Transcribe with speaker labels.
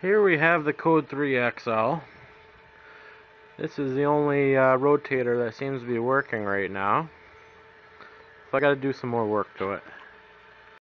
Speaker 1: Here we have the Code 3 XL. This is the only uh, rotator that seems to be working right now. So I gotta do some more work to it.